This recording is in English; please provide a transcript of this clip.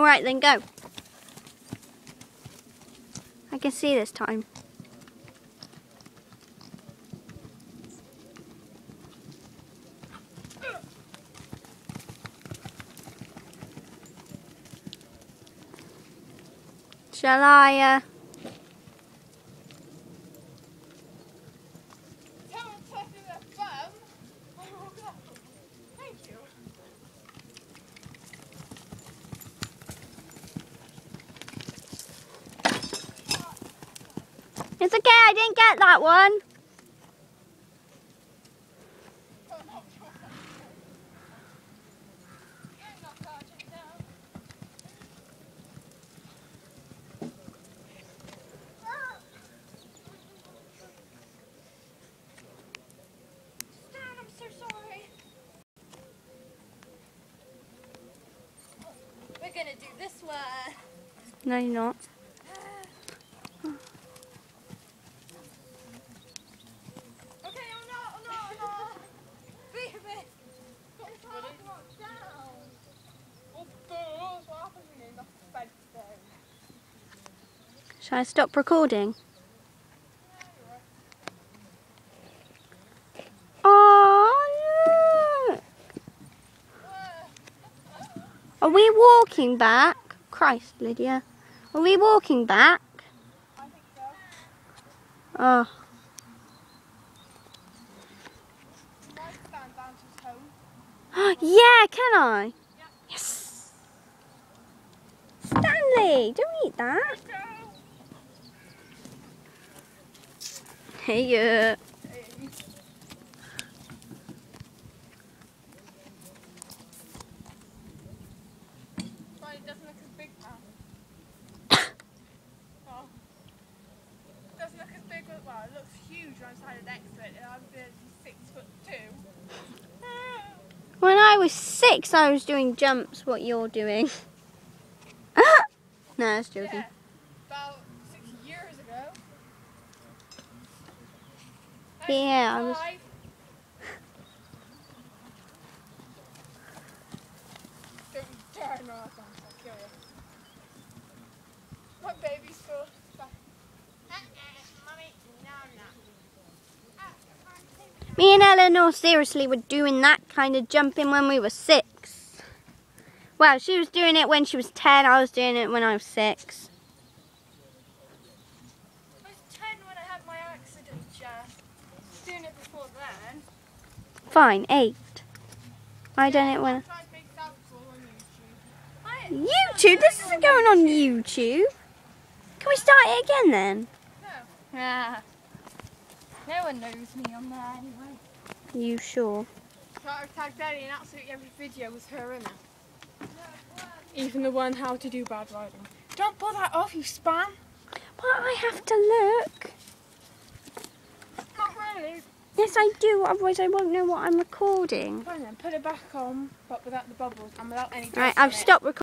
Alright, then go. I can see this time. Shall I, uh... It's okay, I didn't get that one. You're not touching down. Stan, I'm so sorry. We're gonna do this one. No, you're not. Okay, oh no, oh no, oh no. Baby. It's hard to walk down. Oh, boo. What happens when you knock the bed down? Shall I stop recording? Oh. Are we walking back? Christ, Lydia. Are we walking back? Oh, yeah, can I? Yes. Stanley, don't eat that. Go. Hey, yeah. Right, it doesn't look as big now. oh. doesn't look as Um, oh, big, but well, it looks huge when I side next to it, and I'm barely six foot two. When I was six, I was doing jumps. What you're doing? no, I was joking. Yeah, about six years ago. Yeah, I was- Five. Don't you dare know that sounds Me and Eleanor seriously were doing that kind of jumping when we were six. Well, she was doing it when she was ten. I was doing it when I was six. I was 10 when I had my accident, Jess. Doing it before then. Fine, eight. I it when. tried to make sounds all on YouTube. YouTube. This isn't going on YouTube. Can we start it again then? No. Yeah. No one knows me on there anyway. You sure? Try to tag Daddy in absolutely every video was her in it. Even the one how to do bad riding. Don't pull that off, you spam. But I have to look. Not really. Yes, I do. Otherwise, I won't know what I'm recording. Fine then, put it back on, but without the bubbles and without any. Right, I've stopped recording.